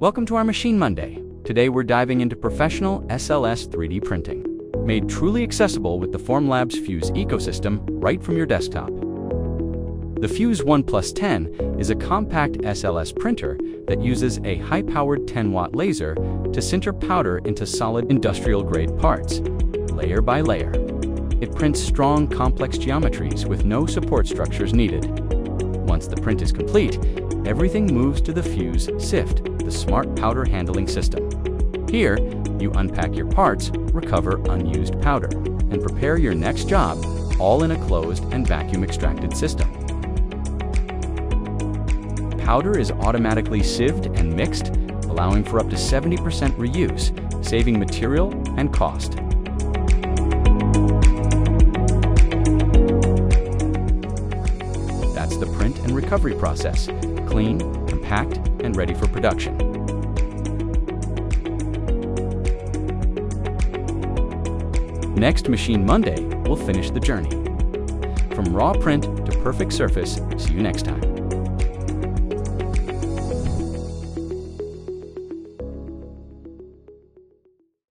Welcome to our Machine Monday. Today we're diving into professional SLS 3D printing, made truly accessible with the Formlabs Fuse ecosystem right from your desktop. The Fuse One Plus 10 is a compact SLS printer that uses a high-powered 10-watt laser to sinter powder into solid industrial-grade parts, layer by layer. It prints strong, complex geometries with no support structures needed. Once the print is complete, everything moves to the Fuse Sift, the smart powder handling system. Here, you unpack your parts, recover unused powder, and prepare your next job, all in a closed and vacuum extracted system. Powder is automatically sieved and mixed, allowing for up to 70% reuse, saving material and cost. The print and recovery process, clean, compact, and ready for production. Next Machine Monday, we'll finish the journey. From raw print to perfect surface, see you next time.